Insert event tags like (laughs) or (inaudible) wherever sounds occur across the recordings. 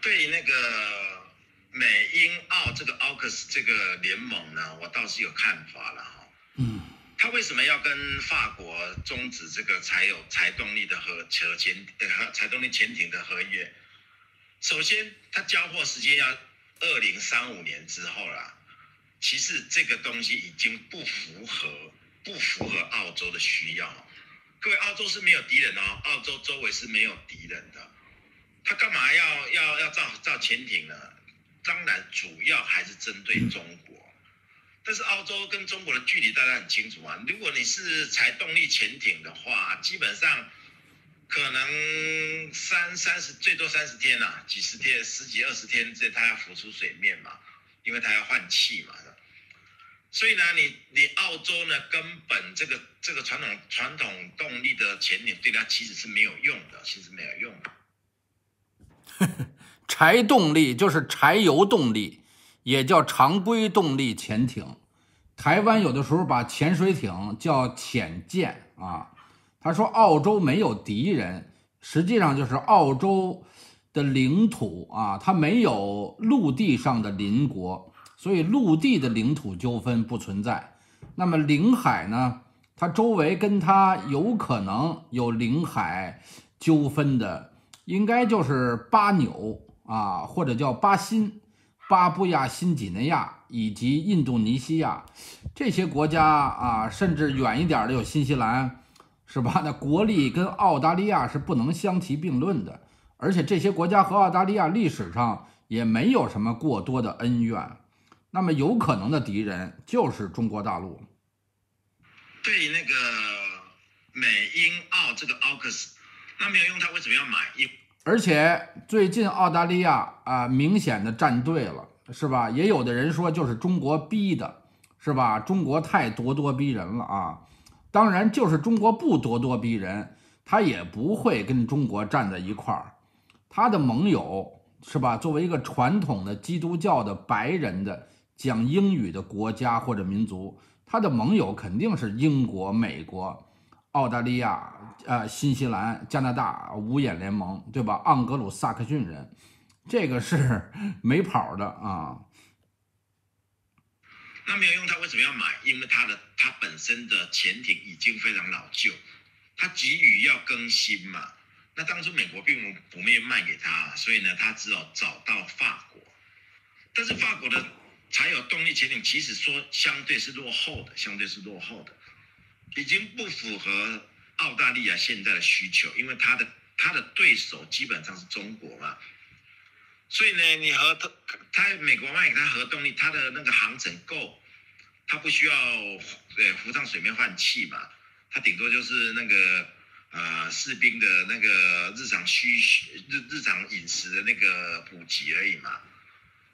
对那个美英澳这个 AUKUS 这个联盟呢，我倒是有看法了哈。嗯，他为什么要跟法国终止这个柴油柴动力的核核潜呃核柴动力潜艇的合约？首先，它交货时间要二零三五年之后啦。其实这个东西已经不符合不符合澳洲的需要。各位，澳洲是没有敌人哦，澳洲周围是没有敌人的。他干嘛要要要造造潜艇呢？当然，主要还是针对中国。但是澳洲跟中国的距离大家很清楚啊。如果你是柴动力潜艇的话，基本上可能三三十最多三十天呐，几十天、十几二十天这它要浮出水面嘛，因为它要换气嘛。所以呢，你你澳洲呢，根本这个这个传统传统动力的潜艇对它其实是没有用的，其实没有用的。(laughs) 柴动力就是柴油动力，也叫常规动力潜艇。台湾有的时候把潜水艇叫潜舰啊。他说澳洲没有敌人，实际上就是澳洲的领土啊，它没有陆地上的邻国。所以陆地的领土纠纷不存在，那么领海呢？它周围跟它有可能有领海纠纷的，应该就是巴纽啊，或者叫巴新、巴布亚新几内亚以及印度尼西亚这些国家啊，甚至远一点的有新西兰，是吧？那国力跟澳大利亚是不能相提并论的，而且这些国家和澳大利亚历史上也没有什么过多的恩怨。那么有可能的敌人就是中国大陆。对那个美英澳这个 AUKUS，那没有用，他为什么要买？而且最近澳大利亚啊，明显的站队了，是吧？也有的人说就是中国逼的，是吧？中国太咄咄逼人了啊！当然，就是中国不咄咄逼人，他也不会跟中国站在一块儿。他的盟友是吧？作为一个传统的基督教的白人的。讲英语的国家或者民族，他的盟友肯定是英国、美国、澳大利亚、呃、新西兰、加拿大五眼联盟，对吧？盎格鲁撒克逊人，这个是 (laughs) 没跑的啊。那没有用，他为什么要买？因为他的他本身的潜艇已经非常老旧，他急于要更新嘛。那当初美国并不没有卖给他，所以呢，他只有找到法国，但是法国的。柴油动力潜艇其实说相对是落后的，相对是落后的，已经不符合澳大利亚现在的需求，因为它的它的对手基本上是中国嘛，所以呢，你核它它美国卖给他核动力，它的那个航程够，它不需要对浮上水面换气嘛，它顶多就是那个呃士兵的那个日常需日日常饮食的那个补给而已嘛，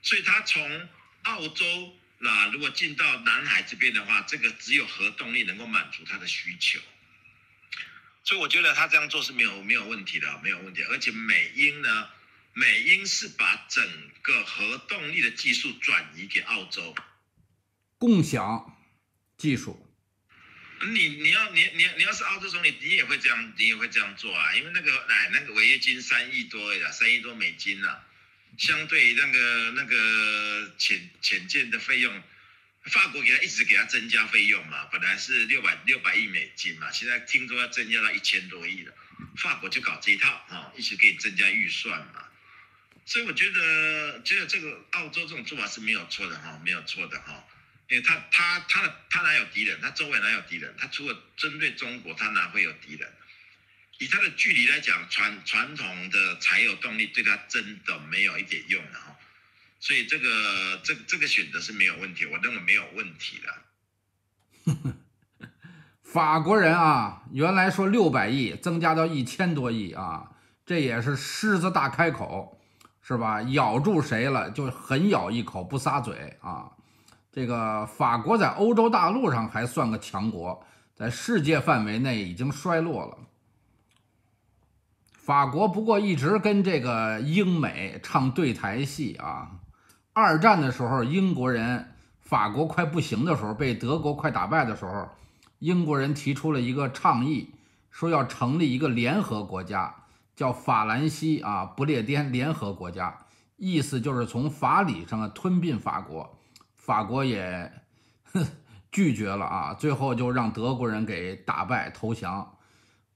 所以它从澳洲那如果进到南海这边的话，这个只有核动力能够满足它的需求，所以我觉得他这样做是没有没有问题的，没有问题。而且美英呢，美英是把整个核动力的技术转移给澳洲，共享技术。你你要你你你要是澳洲总理，你也会这样，你也会这样做啊？因为那个哎，那个违约金三亿多呀，三亿多美金呐。相对那个那个潜潜舰的费用，法国给他一直给他增加费用嘛，本来是六百六百亿美金嘛，现在听说要增加到一千多亿了，法国就搞这一套啊，一直给你增加预算嘛，所以我觉得觉得这个澳洲这种做法是没有错的哈，没有错的哈，因为他他他他哪有敌人，他周围哪有敌人，他除了针对中国，他哪会有敌人？以它的距离来讲，传传统的柴油动力对它真的没有一点用了哈，所以这个这这个选择是没有问题，我认为没有问题的。(laughs) 法国人啊，原来说六百亿，增加到一千多亿啊，这也是狮子大开口，是吧？咬住谁了就狠咬一口，不撒嘴啊。这个法国在欧洲大陆上还算个强国，在世界范围内已经衰落了。法国不过一直跟这个英美唱对台戏啊。二战的时候，英国人法国快不行的时候，被德国快打败的时候，英国人提出了一个倡议，说要成立一个联合国家，叫法兰西啊不列颠联合国家，意思就是从法理上吞并法国，法国也 (laughs) 拒绝了啊，最后就让德国人给打败投降，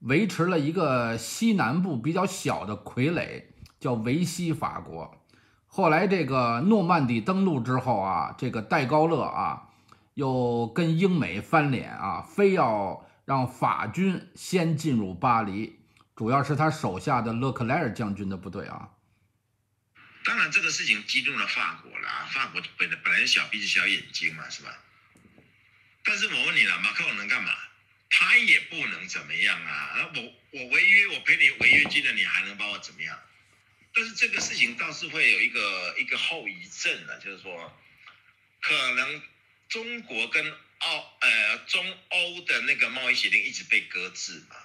维持了一个西南部比较小的傀儡，叫维希法国。后来这个诺曼底登陆之后啊，这个戴高乐啊，又跟英美翻脸啊，非要让法军先进入巴黎，主要是他手下的勒克莱尔将军的部队啊。当然，这个事情激怒了法国了，法国本本来小鼻子小眼睛嘛，是吧？但是我问你了，马克龙能干嘛？他也不能怎么样啊！我我违约，我赔你违约金了，你还能把我怎么样？但是这个事情倒是会有一个一个后遗症的，就是说，可能中国跟澳呃中欧的那个贸易协定一直被搁置嘛，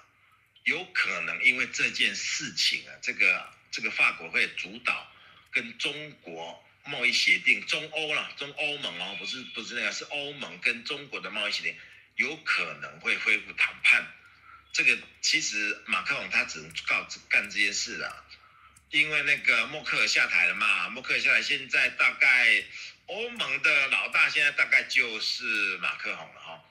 有可能因为这件事情啊，这个这个法国会主导跟中国贸易协定，中欧了，中欧盟哦，不是不是那个，是欧盟跟中国的贸易协定，有可能会恢复谈判。这个其实马克龙他只能告干这件事了。因为那个默克尔下台了嘛，默克尔下台，现在大概欧盟的老大现在大概就是马克龙了哈。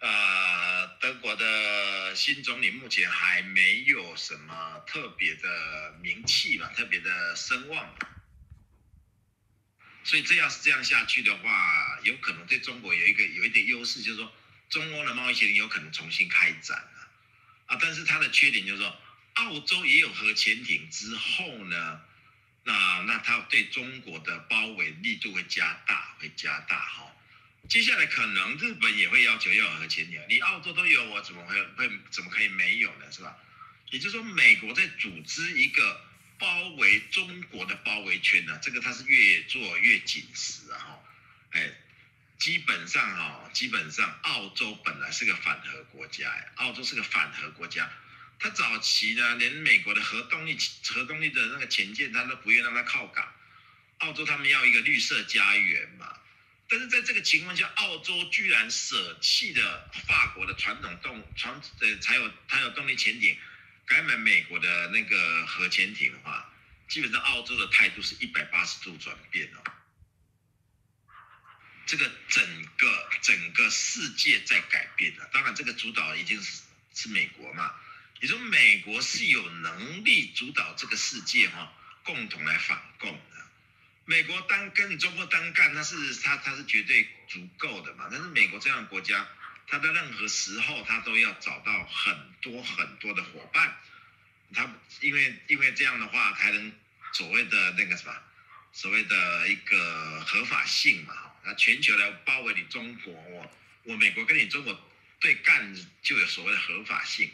呃，德国的新总理目前还没有什么特别的名气嘛，特别的声望。所以这要是这样下去的话，有可能对中国有一个有一点优势，就是说中欧的贸易协定有可能重新开展了啊。但是它的缺点就是说。澳洲也有核潜艇之后呢，那那它对中国的包围力度会加大，会加大哈。接下来可能日本也会要求要有核潜艇，你澳洲都有，我怎么会会怎么可以没有呢？是吧？也就是说，美国在组织一个包围中国的包围圈呢，这个它是越做越紧实啊。基本上哈，基本上澳洲本来是个反核国家，澳洲是个反核国家。他早期呢，连美国的核动力核动力的那个潜舰，他都不愿让它靠港。澳洲他们要一个绿色家园嘛，但是在这个情况下，澳洲居然舍弃了法国的传统动传呃才有才有动力潜艇，改买美国的那个核潜艇的话，基本上澳洲的态度是一百八十度转变哦。这个整个整个世界在改变的，当然这个主导已经是是美国嘛。你说美国是有能力主导这个世界哈，共同来反共的。美国单跟中国单干，那是他他是绝对足够的嘛。但是美国这样的国家，他在任何时候他都要找到很多很多的伙伴，他因为因为这样的话才能所谓的那个什么，所谓的一个合法性嘛。那全球来包围你中国，我我美国跟你中国对干就有所谓的合法性。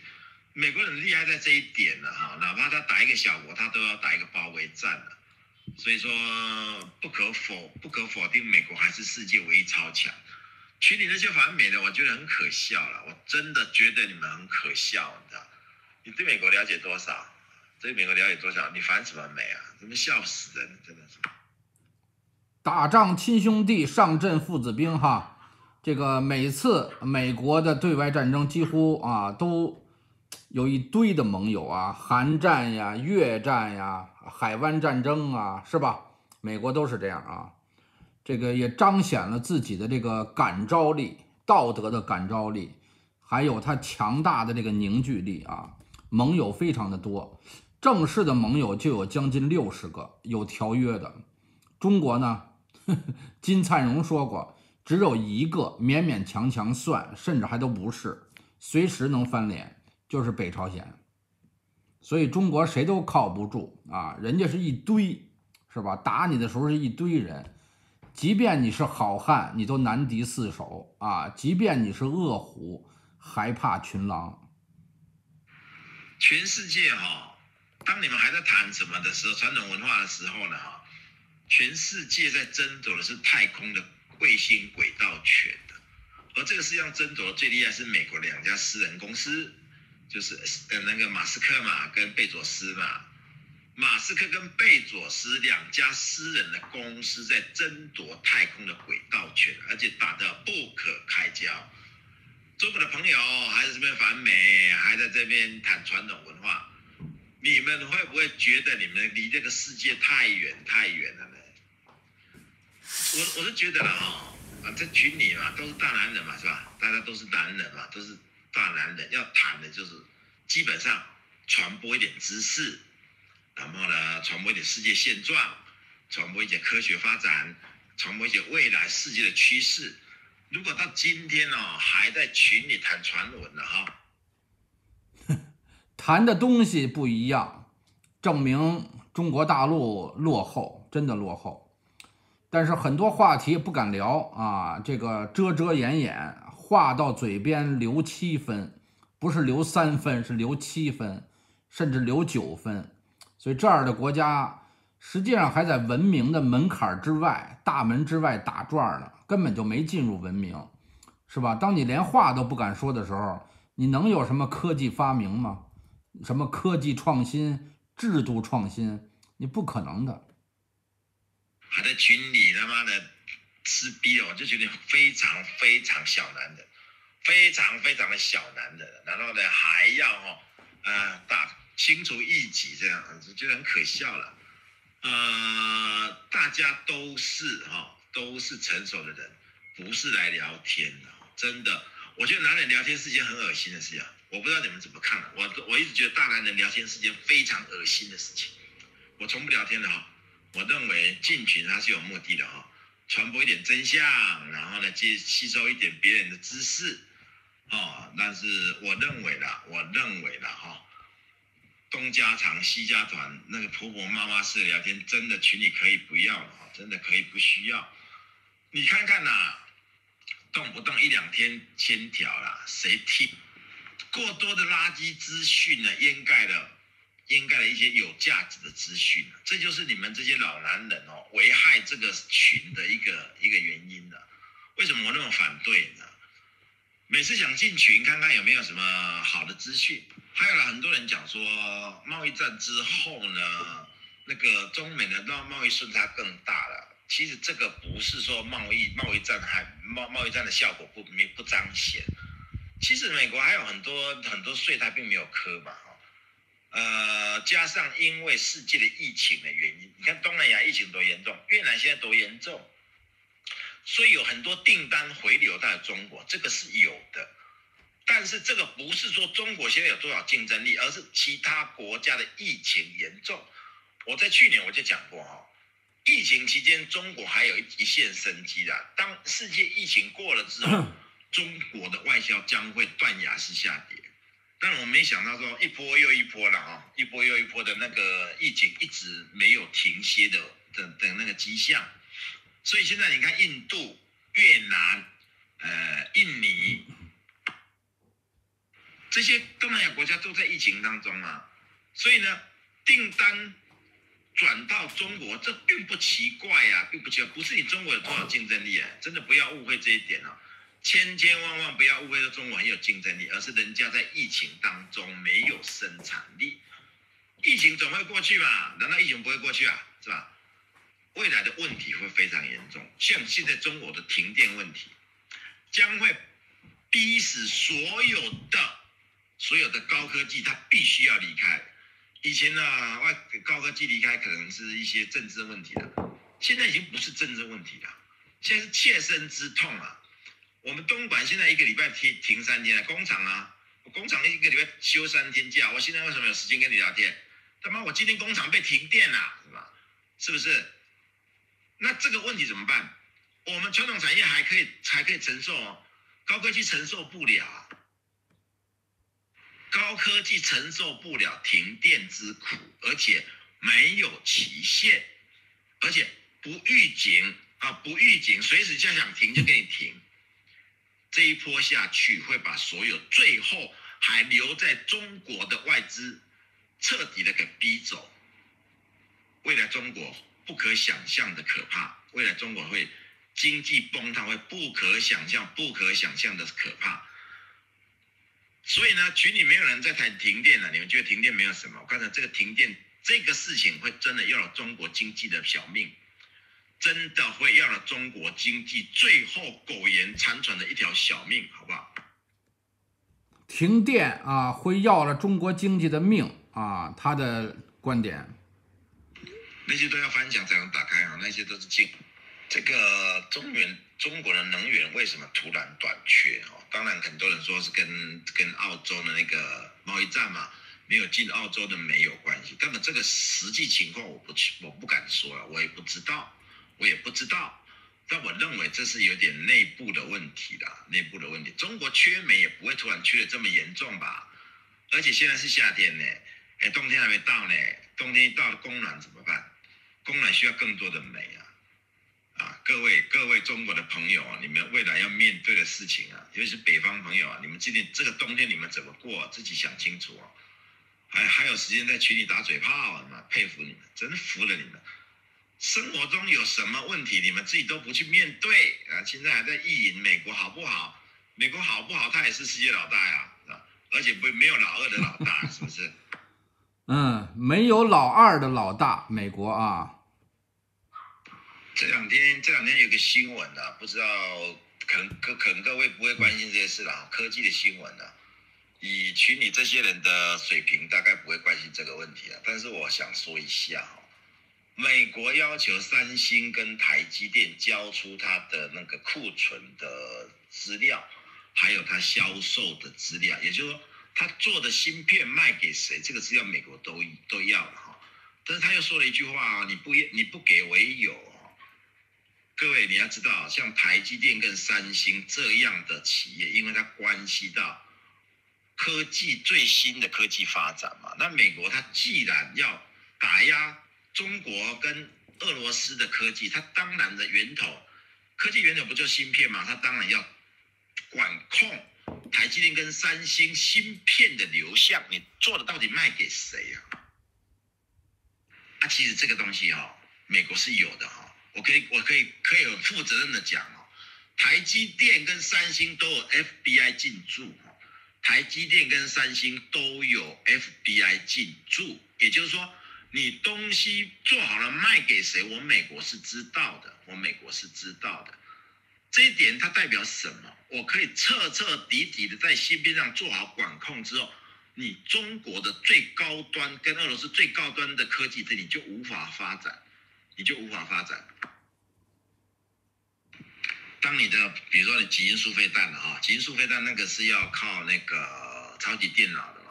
美国人厉害在这一点了哈，哪怕他打一个小国，他都要打一个包围战了。所以说不可否不可否定，美国还是世界唯一超强。群里那些反美的，我觉得很可笑了。我真的觉得你们很可笑，你知道？你对美国了解多少？对美国了解多少？你反什么美啊？怎么笑死人？真的是。打仗亲兄弟，上阵父子兵哈。这个每次美国的对外战争，几乎啊都。有一堆的盟友啊，韩战呀、越战呀、海湾战争啊，是吧？美国都是这样啊。这个也彰显了自己的这个感召力、道德的感召力，还有它强大的这个凝聚力啊。盟友非常的多，正式的盟友就有将近六十个，有条约的。中国呢，(laughs) 金灿荣说过，只有一个勉勉强强算，甚至还都不是，随时能翻脸。就是北朝鲜，所以中国谁都靠不住啊！人家是一堆，是吧？打你的时候是一堆人，即便你是好汉，你都难敌四手啊！即便你是恶虎，还怕群狼。全世界哈，当你们还在谈什么的时候，传统文化的时候呢哈，全世界在争夺的是太空的卫星轨道权的，而这个世界上争夺最厉害是美国两家私人公司。就是呃那个马斯克嘛，跟贝佐斯嘛，马斯克跟贝佐斯两家私人的公司在争夺太空的轨道权，而且打得不可开交。中国的朋友还在这边反美，还在这边谈传统文化，你们会不会觉得你们离这个世界太远太远了呢？我我是觉得啦，啊，这群里嘛都是大男人嘛，是吧？大家都是男人嘛，都是大男人，要谈的就是基本上传播一点知识，然后呢，传播一点世界现状，传播一些科学发展，传播一些未来世界的趋势。如果到今天哦，还在群里谈传闻的哈。(laughs) 谈的东西不一样，证明中国大陆落后，真的落后。但是很多话题不敢聊啊，这个遮遮掩掩，话到嘴边留七分，不是留三分，是留七分，甚至留九分。所以这样的国家实际上还在文明的门槛之外，大门之外打转呢，根本就没进入文明，是吧？当你连话都不敢说的时候，你能有什么科技发明吗？什么科技创新、制度创新，你不可能的。还在群里他妈的吃逼哦，就觉得非常非常小男人，非常非常的小男人，然后呢还要哦，呃打清除异己这样，子，就很可笑了。呃，大家都是哈，都是成熟的人，不是来聊天的，真的。我觉得男人聊天是件很恶心的事情。我不知道你们怎么看的，我我一直觉得大男人聊天是件非常恶心的事情。我从不聊天的哈，我认为进群它是有目的的哈，传播一点真相，然后呢接吸收一点别人的知识，哦，但是我认为啦，我认为啦哈，东家长西家短，那个婆婆妈妈式聊天，真的群里可以不要了哈，真的可以不需要。你看看呐，动不动一两天千条啦，谁听？过多的垃圾资讯呢，掩盖了掩盖了一些有价值的资讯，这就是你们这些老男人哦，危害这个群的一个一个原因了。为什么我那么反对呢？每次想进群看看有没有什么好的资讯，还有了很多人讲说贸易战之后呢，那个中美的贸贸易顺差更大了。其实这个不是说贸易贸易战还贸贸易战的效果不没不彰显。其实美国还有很多很多税，它并没有磕嘛，呃，加上因为世界的疫情的原因，你看东南亚疫情多严重，越南现在多严重，所以有很多订单回流到中国，这个是有的，但是这个不是说中国现在有多少竞争力，而是其他国家的疫情严重。我在去年我就讲过哈，疫情期间中国还有一一线生机的，当世界疫情过了之后。(laughs) 中国的外销将会断崖式下跌，但我没想到说一波又一波了啊，一波又一波的那个疫情一直没有停歇的的的那个迹象，所以现在你看印度、越南、呃印尼这些东南亚国家都在疫情当中啊，所以呢订单转到中国这并不奇怪呀，并不奇怪，不是你中国有多少竞争力啊，真的不要误会这一点啊。千千万万不要误会了，中国很有竞争力，而是人家在疫情当中没有生产力。疫情总会过去嘛？难道疫情不会过去啊？是吧？未来的问题会非常严重，像现在中国的停电问题，将会逼死所有的所有的高科技它必须要离开。以前呢，外高科技离开可能是一些政治问题了，现在已经不是政治问题了，现在是切身之痛啊！我们东莞现在一个礼拜停停三天，工厂啊，工厂一个礼拜休三天假。我现在为什么有时间跟你聊天？他妈，我今天工厂被停电了，是吧？是不是？那这个问题怎么办？我们传统产业还可以还可以承受，高科技承受不了，高科技承受不了停电之苦，而且没有期限，而且不预警啊，不预警，随时就想停就给你停。这一波下去，会把所有最后还留在中国的外资彻底的给逼走。未来中国不可想象的可怕，未来中国会经济崩塌，会不可想象、不可想象的可怕。所以呢，群里没有人在谈停电了，你们觉得停电没有什么？我刚才这个停电这个事情，会真的要了中国经济的小命。真的会要了中国经济最后苟延残喘的一条小命，好不好？停电啊，会要了中国经济的命啊！啊，他的观点。那些都要翻墙才能打开啊，那些都是禁。这个中原中国的能源为什么突然短缺？哦，当然很多人说是跟跟澳洲的那个贸易战嘛，没有进澳洲的没有关系。但是这个实际情况我不去，我不敢说了，我也不知道，我也不知道。但我认为这是有点内部的问题的，内部的问题。中国缺煤也不会突然缺的这么严重吧？而且现在是夏天呢，哎，冬天还没到呢，冬天一到供暖怎么办？供暖需要更多的煤啊！啊，各位各位中国的朋友啊，你们未来要面对的事情啊，尤其是北方朋友啊，你们今年这个冬天你们怎么过，自己想清楚哦。还还有时间在群里打嘴炮啊，佩服你们，真服了你们。生活中有什么问题，你们自己都不去面对啊！现在还在意淫美国好不好？美国好不好？他也是世界老大呀，啊！而且不没有老二的老大，(laughs) 是不是？嗯，没有老二的老大，美国啊。这两天这两天有个新闻啊，不知道可能可可能各位不会关心这些事了，科技的新闻啊，以群里这些人的水平，大概不会关心这个问题啊。但是我想说一下。美国要求三星跟台积电交出它的那个库存的资料，还有它销售的资料，也就是说，它做的芯片卖给谁，这个资料美国都都要了哈。但是他又说了一句话你不你不给我也有。各位你要知道，像台积电跟三星这样的企业，因为它关系到科技最新的科技发展嘛，那美国它既然要打压。中国跟俄罗斯的科技，它当然的源头，科技源头不就芯片嘛？它当然要管控台积电跟三星芯片的流向，你做的到底卖给谁呀？啊，其实这个东西哈，美国是有的哈，我可以我可以可以很负责任的讲哦，台积电跟三星都有 FBI 进驻台积电跟三星都有 FBI 进驻，也就是说。你东西做好了卖给谁？我美国是知道的，我美国是知道的。这一点它代表什么？我可以彻彻底底的在芯片上做好管控之后，你中国的最高端跟俄罗斯最高端的科技，这里就无法发展，你就无法发展。当你的比如说你基因素飞弹了哈，基因素飞弹那个是要靠那个超级电脑的嘛，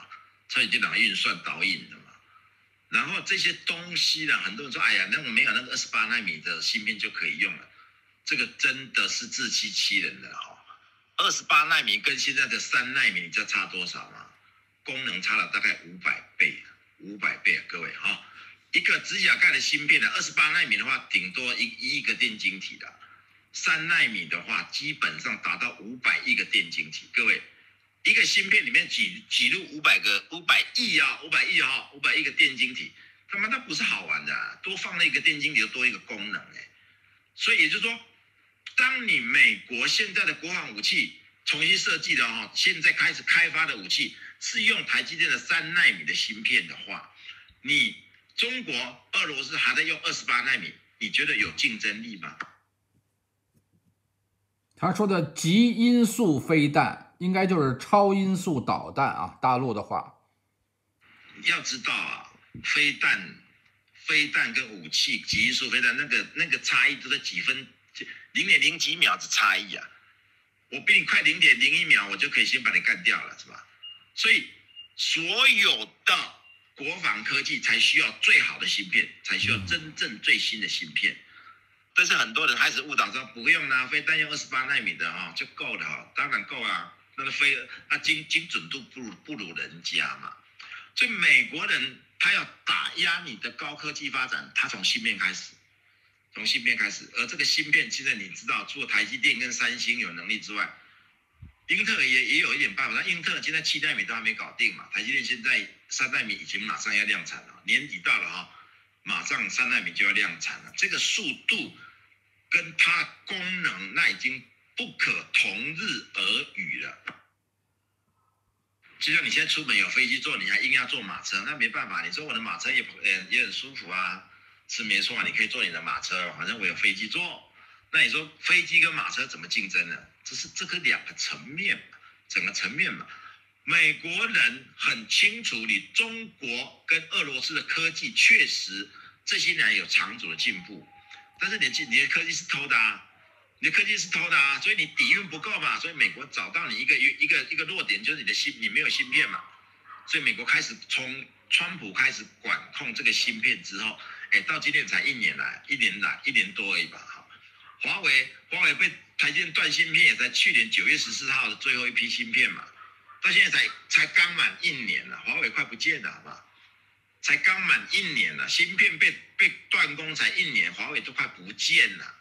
超级电脑运算导引的。然后这些东西呢，很多人说，哎呀，那我没有那个二十八纳米的芯片就可以用了，这个真的是自欺欺人的哈。二十八纳米跟现在的三纳米，你知道差多少吗？功能差了大概五百倍，五百倍啊，各位哈。一个指甲盖的芯片呢二十八纳米的话，顶多一一个电晶体的；三纳米的话，基本上达到五百亿个电晶体，各位。一个芯片里面挤挤入五百个五百亿啊，五百亿啊，五百亿个电晶体，他妈那不是好玩的，多放了一个电晶体就多一个功能哎，所以也就是说，当你美国现在的国防武器重新设计的哈，现在开始开发的武器是用台积电的三纳米的芯片的话，你中国、俄罗斯还在用二十八纳米，你觉得有竞争力吗？他说的极音速飞弹。应该就是超音速导弹啊！大陆的话，要知道啊，飞弹、飞弹跟武器，极速飞弹那个那个差异都在几分、零点零几秒的差异啊！我比你快零点零一秒，我就可以先把你干掉了，是吧？所以所有的国防科技才需要最好的芯片，才需要真正最新的芯片。但是很多人开始误导说不用啦，飞弹用二十八纳米的啊就够了哈，当然够啊。那个飞，它精精准度不如不如人家嘛，所以美国人他要打压你的高科技发展，他从芯片开始，从芯片开始，而这个芯片现在你知道，除了台积电跟三星有能力之外，英特尔也也有一点办法。那英特尔现在七纳米都还没搞定嘛，台积电现在三纳米已经马上要量产了，年底到了哈，马上三纳米就要量产了，这个速度跟它功能那已经。不可同日而语了。就像你现在出门有飞机坐，你还硬要坐马车，那没办法。你说我的马车也也也很舒服啊，是没错啊，你可以坐你的马车，反正我有飞机坐。那你说飞机跟马车怎么竞争呢？这是这个两个层面嘛，整个层面嘛。美国人很清楚，你中国跟俄罗斯的科技确实这些年有长足的进步，但是你你的科技是偷的啊，你的科技是偷的啊，所以你底蕴不够嘛，所以美国找到你一个一一个一个弱点，就是你的芯你没有芯片嘛，所以美国开始从川普开始管控这个芯片之后，哎，到今天才一年来，一年来一年多而已吧，哈，华为华为被台积电断芯片也在去年九月十四号的最后一批芯片嘛。到现在才才刚满一年了，华为快不见了，好不好？才刚满一年了，芯片被被断供才一年，华为都快不见了。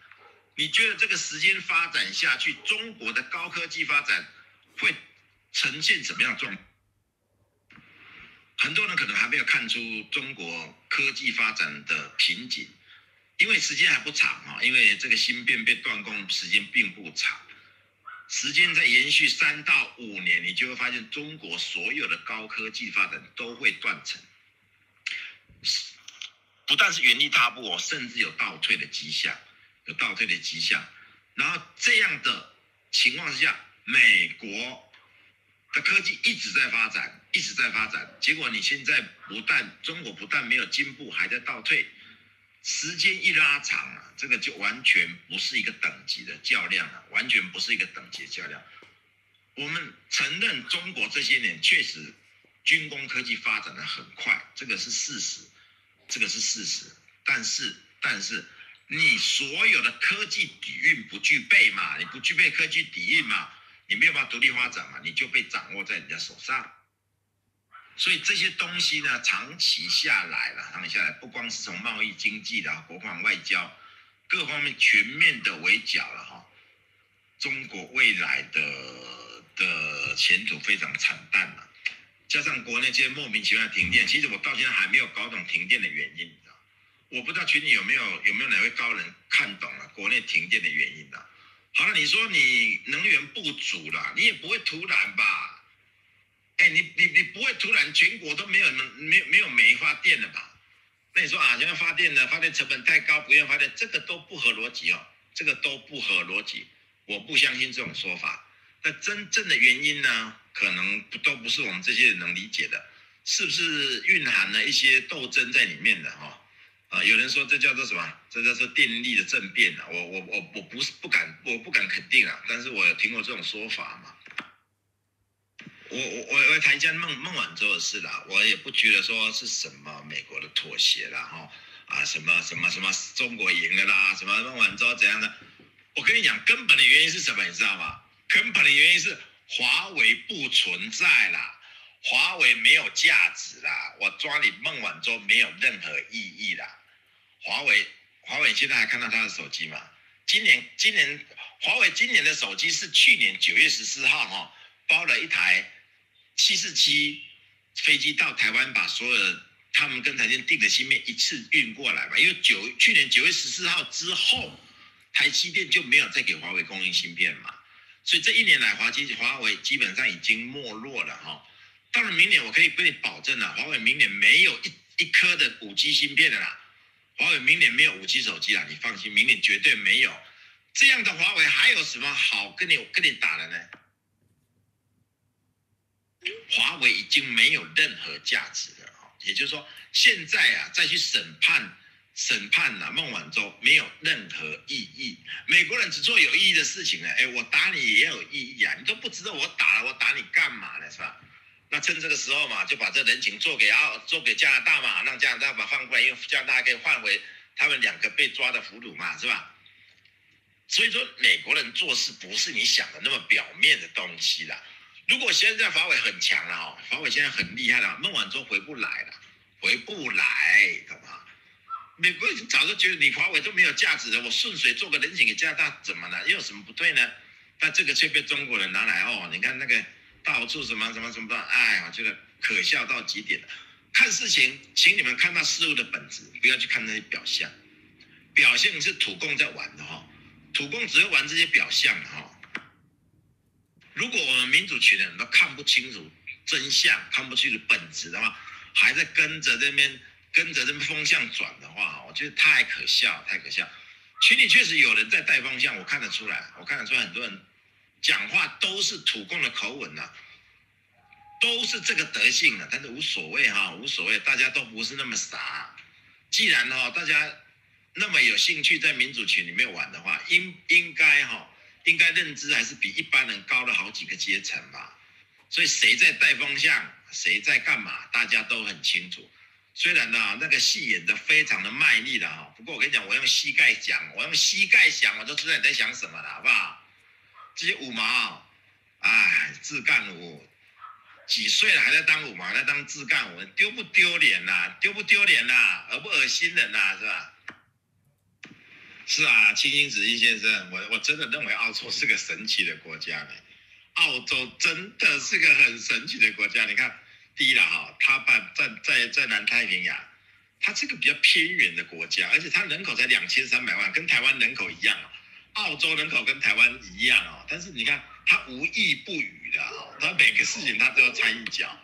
你觉得这个时间发展下去，中国的高科技发展会呈现什么样状？很多人可能还没有看出中国科技发展的瓶颈，因为时间还不长啊，因为这个芯片被断供时间并不长。时间在延续三到五年，你就会发现中国所有的高科技发展都会断层，不但是原地踏步哦，甚至有倒退的迹象，有倒退的迹象。然后这样的情况之下，美国的科技一直在发展，一直在发展，结果你现在不但中国不但没有进步，还在倒退。时间一拉长啊，这个就完全不是一个等级的较量了，完全不是一个等级的较量。我们承认中国这些年确实军工科技发展的很快，这个是事实，这个是事实。但是，但是你所有的科技底蕴不具备嘛？你不具备科技底蕴嘛？你没有办法独立发展嘛？你就被掌握在人家手上。所以这些东西呢，长期下来了，长期下来，不光是从贸易、经济的国防、外交各方面全面的围剿了哈，中国未来的的前途非常惨淡了。加上国内这些莫名其妙的停电，其实我到现在还没有搞懂停电的原因，我不知道群里有没有有没有哪位高人看懂了国内停电的原因的？好了，你说你能源不足了，你也不会突然吧？哎，你你你不会突然全国都没有能没没有煤发电了吧？那你说啊，现在发电呢，发电成本太高，不愿发电，这个都不合逻辑哦，这个都不合逻辑，我不相信这种说法。那真正的原因呢，可能不都不是我们这些人能理解的，是不是蕴含了一些斗争在里面的哈？啊，有人说这叫做什么？这叫做电力的政变啊！我我我我不是不敢，我不敢肯定啊，但是我有听过这种说法嘛。我我我我谈一下孟孟晚舟的事啦，我也不觉得说是什么美国的妥协啦，哈啊什么什么什么中国赢了啦，什么孟晚舟怎样的？我跟你讲，根本的原因是什么，你知道吗？根本的原因是华为不存在啦，华为没有价值啦，我抓你孟晚舟没有任何意义啦。华为华为现在还看到他的手机吗？今年今年华为今年的手机是去年九月十四号哈包了一台。七四七飞机到台湾，把所有的他们跟台积电订的芯片一次运过来嘛。因为九去年九月十四号之后，台积电就没有再给华为供应芯片嘛，所以这一年来华基华为基本上已经没落了哈。到了明年，我可以跟你保证了，华为明年没有一一颗的五 G 芯片的啦。华为明年没有五 G 手机啦，你放心，明年绝对没有。这样的华为还有什么好跟你跟你打的呢？华为已经没有任何价值了啊！也就是说，现在啊，再去审判审判呐，孟晚舟没有任何意义。美国人只做有意义的事情呢，哎，我打你也有意义啊！你都不知道我打了，我打你干嘛呢？是吧？那趁这个时候嘛，就把这人情做给澳，做给加拿大嘛，让加拿大把放过来，因为加拿大可以换回他们两个被抓的俘虏嘛，是吧？所以说，美国人做事不是你想的那么表面的东西啦。如果现在华为很强了哦，华为现在很厉害了，孟晚舟回不来了，回不来，懂吗？美国人早就觉得你华为都没有价值了，我顺水做个人情给加拿大怎么了？又有什么不对呢？但这个却被中国人拿来哦，你看那个到处什么什么什么的，哎，我觉得可笑到极点了。看事情，请你们看到事物的本质，不要去看那些表象。表象是土共在玩的哈，土共只会玩这些表象哈。如果我们民主群的人都看不清楚真相，看不清楚本质的话，还在跟着这边跟着这边风向转的话，我觉得太可笑，太可笑。群里确实有人在带风向，我看得出来，我看得出来，很多人讲话都是土共的口吻呐。都是这个德性的，但是无所谓哈，无所谓，大家都不是那么傻。既然哈大家那么有兴趣在民主群里面玩的话，应应该哈应该认知还是比一般人高了好几个阶层吧。所以谁在带风向，谁在干嘛，大家都很清楚。虽然呢那个戏演的非常的卖力的哈，不过我跟你讲，我用膝盖讲，我用膝盖想，我都知道你在想什么了，好不好？这些五毛，哎，自干五。几岁了还在当五毛，在当自干五，丢不丢脸呐？丢不丢脸呐？恶不恶心人呐？是吧？是啊，青青子义先生，我我真的认为澳洲是个神奇的国家呢。澳洲真的是个很神奇的国家。你看，第一了哈，它办在在在南太平洋，它是个比较偏远的国家，而且它人口才两千三百万，跟台湾人口一样。澳洲人口跟台湾一样哦，但是你看。他无意不语的啊，他每个事情他都要参与脚，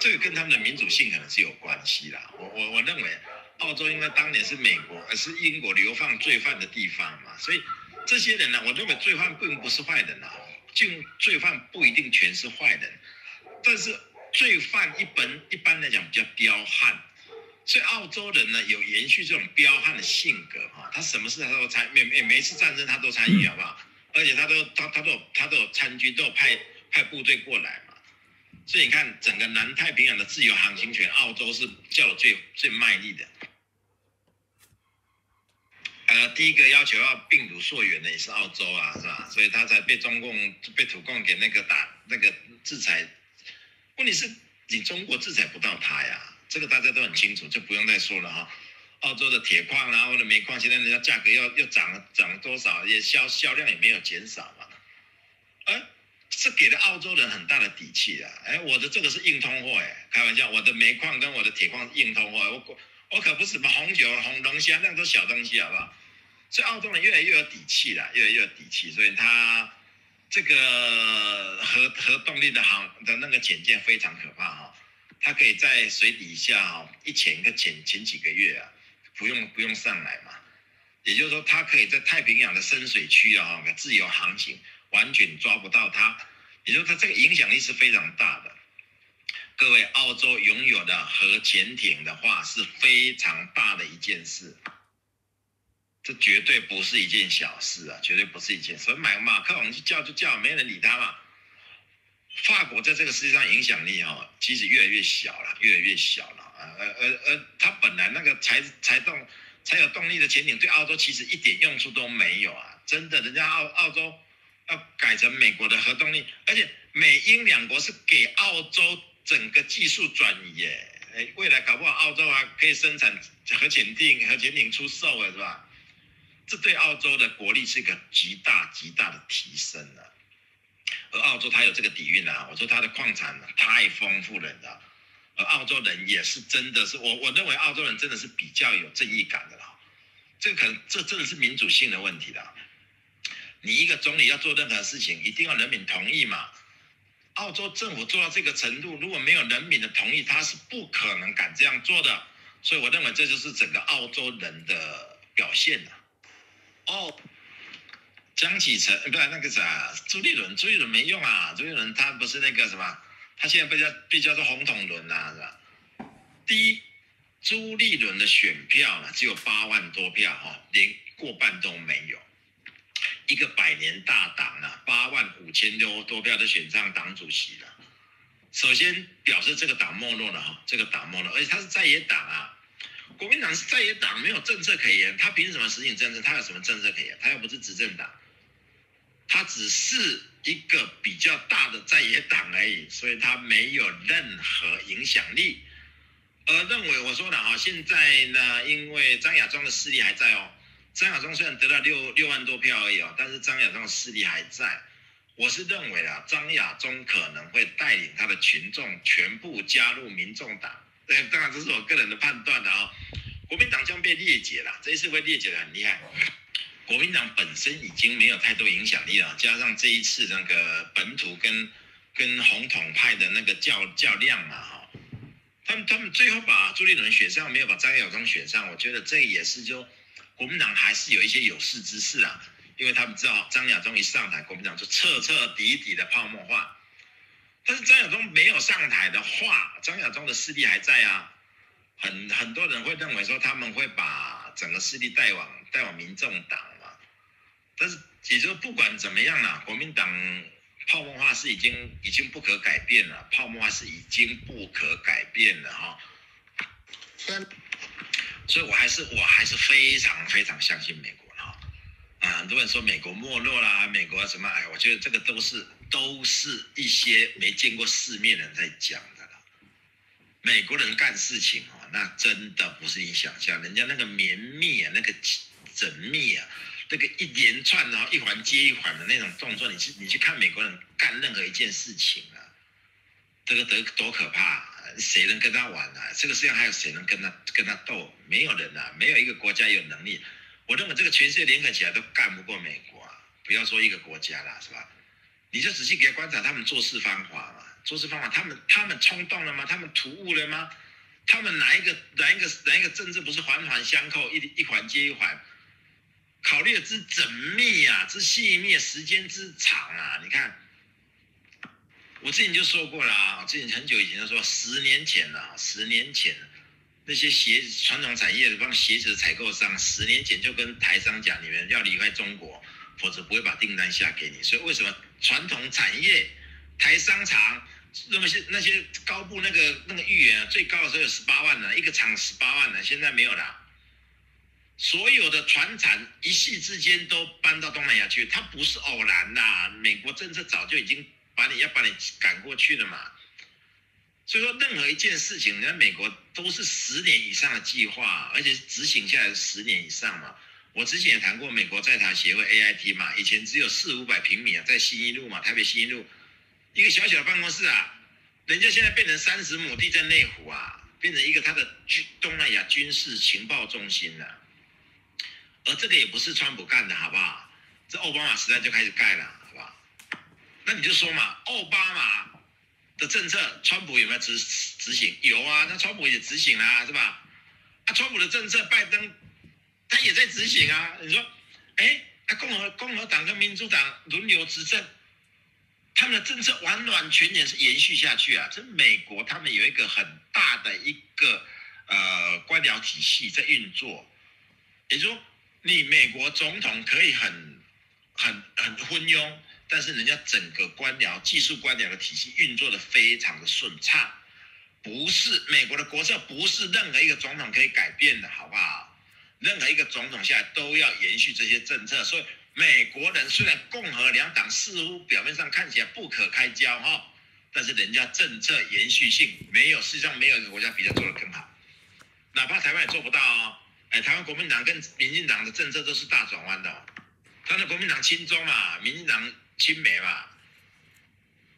这个跟他们的民主性可能是有关系的。我我我认为，澳洲应该当年是美国，而是英国流放罪犯的地方嘛，所以这些人呢，我认为罪犯并不是坏人啊，进罪犯不一定全是坏人，但是罪犯一般一般来讲比较彪悍，所以澳洲人呢有延续这种彪悍的性格哈，他什么事他都参，每每每次战争他都参与，好不好？而且他都他他都有他都有参军，都有派派部队过来嘛，所以你看整个南太平洋的自由航行权，澳洲是叫最最卖力的。呃，第一个要求要病毒溯源的也是澳洲啊，是吧？所以他才被中共被土共给那个打那个制裁。问题是，你中国制裁不到他呀，这个大家都很清楚，就不用再说了哈。澳洲的铁矿啦，或者煤矿，现在人家价格要又涨了，涨了多少？也销销量也没有减少嘛。哎，是给了澳洲人很大的底气啊！哎，我的这个是硬通货哎，开玩笑，我的煤矿跟我的铁矿硬通货，我我可不是什么红酒、红龙虾那都小东西，好不好？所以澳洲人越来越有底气了，越来越有底气，所以他这个核核动力的航的那个潜舰非常可怕哈，它可以在水底下哦，一潜个潜潜几个月啊。不用不用上来嘛，也就是说，它可以在太平洋的深水区啊，自由航行，完全抓不到它。也就是它这个影响力是非常大的。各位，澳洲拥有的核潜艇的话，是非常大的一件事，这绝对不是一件小事啊，绝对不是一件事。所以买马克龙去叫就叫，没人理他嘛。法国在这个世界上影响力哈，其实越来越小了，越来越小了。呃呃呃，它本来那个才才动才有动力的潜艇，对澳洲其实一点用处都没有啊！真的，人家澳澳洲要改成美国的核动力，而且美英两国是给澳洲整个技术转移耶！哎，未来搞不好澳洲啊可以生产核潜艇、核潜艇出售了，是吧？这对澳洲的国力是一个极大极大的提升了。澳洲它有这个底蕴啊，我说它的矿产太丰富了，你知道。而澳洲人也是真的是我我认为澳洲人真的是比较有正义感的啦，这可能这真的是民主性的问题的。你一个总理要做任何事情，一定要人民同意嘛。澳洲政府做到这个程度，如果没有人民的同意，他是不可能敢这样做的。所以我认为这就是整个澳洲人的表现了。哦，江启臣，不是那个啥，朱立伦，朱立伦没用啊，朱立伦他不是那个什么。他现在被叫被叫做红桶轮呐，是吧？第一，朱立伦的选票呢只有八万多票哈，连过半都没有。一个百年大党啊，八万五千多多票都选上党主席了。首先表示这个党没落了哈，这个党没落，而且他是在野党啊，国民党是在野党，没有政策可言，他凭什么实行政策？他有什么政策可言？他又不是执政党。他只是一个比较大的在野党而已，所以他没有任何影响力。而认为我说的啊，现在呢，因为张亚中的势力还在哦。张亚中虽然得到六六万多票而已哦，但是张亚中的势力还在。我是认为啊，张亚中可能会带领他的群众全部加入民众党。对，当然这是我个人的判断的啊。国民党将被裂解了，这一次会裂解的很厉害。国民党本身已经没有太多影响力了，加上这一次那个本土跟跟红统派的那个较较量嘛，哈，他们他们最后把朱立伦选上，没有把张亚中选上，我觉得这也是就国民党还是有一些有识之士啊，因为他们知道张亚中一上台，国民党就彻彻底底的泡沫化。但是张亚中没有上台的话，张亚中的势力还在啊。很很多人会认为说他们会把整个势力带往带往民众党。但是也就不管怎么样啦，国民党泡沫化是已经已经不可改变了，泡沫化是已经不可改变了哈。所以我还是我还是非常非常相信美国哈。啊，很多人说美国没落啦，美国什么？哎，我觉得这个都是都是一些没见过世面的人在讲的啦。美国人干事情哦，那真的不是你想象，人家那个绵密啊，那个缜密啊，那个一连串然后一环接一环的那种动作，你去你去看美国人干任何一件事情啊，这个得多可怕！谁能跟他玩啊？这个世界上还有谁能跟他跟他斗？没有人啊，没有一个国家有能力。我认为这个全世界联合起来都干不过美国啊！不要说一个国家了，是吧？你就仔细给他观察他们做事方法嘛，做事方法，他们他们冲动了吗？他们突兀了吗？他们哪一个哪一个哪一个政治不是环环相扣，一一环接一环，考虑的之缜密啊，之细密，时间之长啊！你看。我之前就说过了啊，之前很久以前就说，十年前了，十年前那些鞋传统产业的帮鞋子采购商，十年前就跟台商讲，你们要离开中国，否则不会把订单下给你。所以为什么传统产业台商厂那么些那些高部那个那个预言啊最高的时候有十八万呢，一个厂十八万呢，现在没有了。所有的船产一夕之间都搬到东南亚去，它不是偶然的，美国政策早就已经。把你要把你赶过去了嘛，所以说任何一件事情，人家美国都是十年以上的计划，而且执行下来十年以上嘛。我之前也谈过美国在台协会 AIT 嘛，以前只有四五百平米啊，在新一路嘛，台北新一路一个小小的办公室啊，人家现在变成三十亩地在内湖啊，变成一个他的军东南亚军事情报中心了。而这个也不是川普干的，好不好？这奥巴马时代就开始盖了。好不好那你就说嘛，奥巴马的政策，川普有没有执执行？有啊，那川普也执行啦，是吧？啊，川普的政策，拜登他也在执行啊。你说，哎，那共和共和党跟民主党轮流执政，他们的政策完完全全是延续下去啊。这美国他们有一个很大的一个呃官僚体系在运作，也就说，你美国总统可以很很很昏庸。但是人家整个官僚、技术官僚的体系运作的非常的顺畅，不是美国的国策，不是任何一个总统可以改变的，好不好？任何一个总统下来都要延续这些政策。所以美国人虽然共和两党似乎表面上看起来不可开交哈，但是人家政策延续性没有，世界上没有一个国家比他做的更好，哪怕台湾也做不到哦。台湾国民党跟民进党的政策都是大转弯的，他的国民党亲中嘛，民进党。亲美嘛，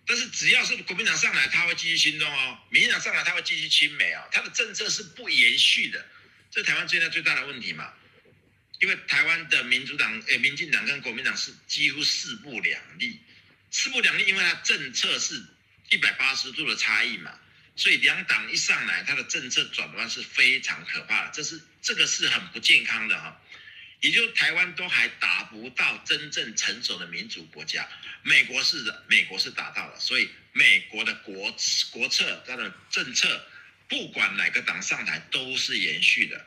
但是只要是国民党上来，他会继续亲中哦；民进党上来，他会继续亲美哦。他的政策是不延续的，这是台湾最大最大的问题嘛。因为台湾的民主党、哎，民进党跟国民党是几乎势不两立，势不两立，因为它政策是一百八十度的差异嘛，所以两党一上来，它的政策转弯是非常可怕的，这是这个是很不健康的哈。也就是台湾都还达不到真正成熟的民主国家，美国是的，美国是达到了，所以美国的国国策它的政策，不管哪个党上台都是延续的。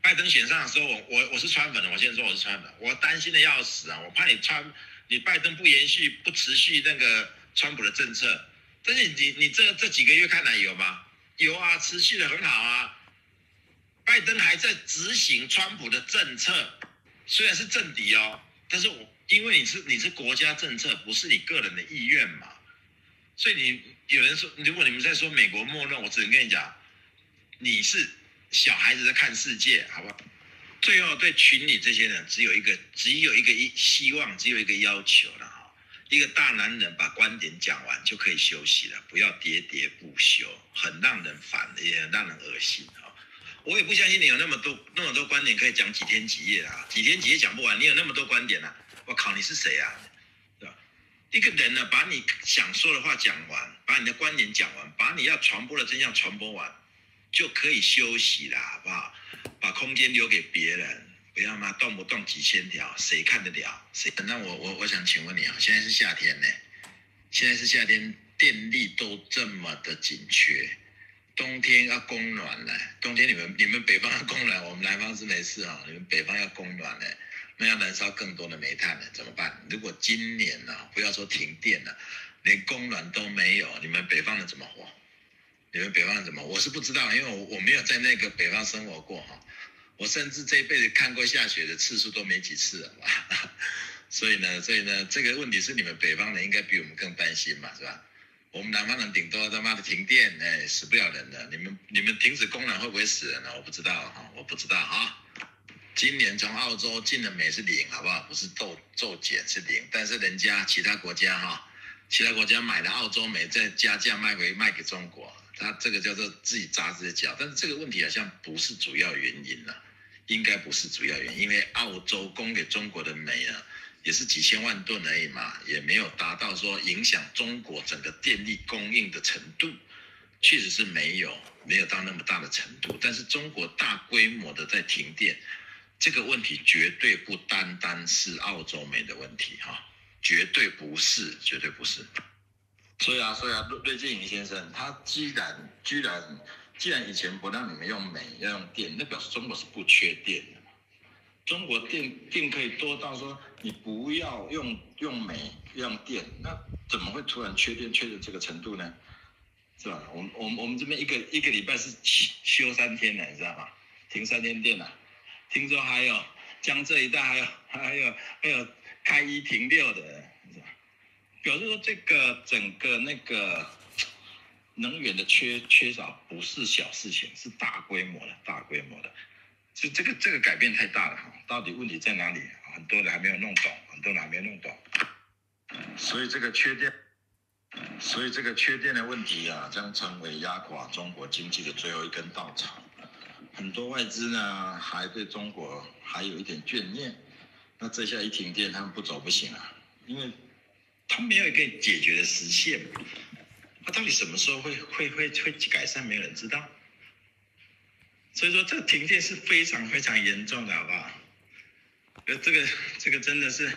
拜登选上的时候，我我我是川粉的，我现在说我是川粉，我担心的要死啊，我怕你川你拜登不延续不持续那个川普的政策，但是你你这这几个月看来有吗？有啊，持续的很好啊。拜登还在执行川普的政策，虽然是政敌哦，但是我因为你是你是国家政策，不是你个人的意愿嘛，所以你有人说，如果你们在说美国默认，我只能跟你讲，你是小孩子在看世界，好不好？最后对群里这些人，只有一个只有一个一希望，只有一个要求了，一个大男人把观点讲完就可以休息了，不要喋喋不休，很让人烦，也很让人恶心啊。我也不相信你有那么多那么多观点可以讲几天几夜啊，几天几夜讲不完。你有那么多观点啊？我靠，你是谁啊？对吧？一个人呢，把你想说的话讲完，把你的观点讲完，把你要传播的真相传播完，就可以休息了，好不好？把空间留给别人，不要嘛动不动几千条，谁看得了？谁？那我我我想请问你啊，现在是夏天呢，现在是夏天，电力都这么的紧缺，冬天要供暖了，冬天你们你们北方要供暖，我们南方是没事啊，你们北方要供暖了，那要燃烧更多的煤炭了，怎么办？如果今年呢，不要说停电了，连供暖都没有，你们北方人怎么活？你们北方人怎么？我是不知道，因为我我没有在那个北方生活过哈，我甚至这一辈子看过下雪的次数都没几次了吧。(laughs) 所以呢，所以呢，这个问题是你们北方人应该比我们更担心嘛，是吧？我们南方人顶多他妈的停电，哎，死不了人的。你们你们停止供暖会不会死人呢？我不知道哈，我不知道哈。今年从澳洲进的煤是零，好不好？不是骤骤减是零，但是人家其他国家哈，其他国家买了澳洲煤再加价卖回卖给中国，他这个叫做自己扎自己的脚。但是这个问题好像不是主要原因了，应该不是主要原因，因为澳洲供给中国的煤啊。也是几千万吨而已嘛，也没有达到说影响中国整个电力供应的程度，确实是没有，没有到那么大的程度。但是中国大规模的在停电，这个问题绝对不单单是澳洲煤的问题哈，绝对不是，绝对不是。所以啊，所以啊，瑞建营先生，他既然居然既然以前不让你们用煤要用电，那表示中国是不缺电的。中国电电可以多到说你不要用用煤用电，那怎么会突然缺电缺的这个程度呢？是吧？我们我们我们这边一个一个礼拜是休三天的，你知道吗？停三天电了。听说还有江浙一带还有还有还有开一停六的，是吧？表示说这个整个那个能源的缺缺少不是小事情，是大规模的大规模的。就这个这个改变太大了哈，到底问题在哪里？很多人还没有弄懂，很多人还没有弄懂。所以这个缺电，所以这个缺电的问题啊，将成为压垮中国经济的最后一根稻草。很多外资呢，还对中国还有一点眷念。那这下一停电，他们不走不行啊，因为他没有一个解决的实现。那到底什么时候会会会会改善？没有人知道。所以说，这个停电是非常非常严重的，好不好？呃，这个这个真的是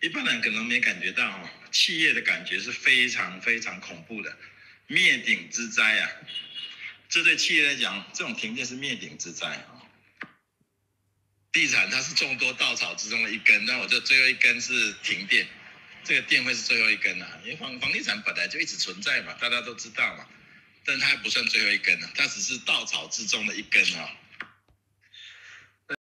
一般人可能没感觉到哦，企业的感觉是非常非常恐怖的，灭顶之灾啊！这对企业来讲，这种停电是灭顶之灾啊！地产它是众多稻草之中的一根，那我这最后一根是停电，这个电会是最后一根啊，因为房房地产本来就一直存在嘛，大家都知道嘛。但它还不算最后一根呢，它只是稻草之中的一根啊。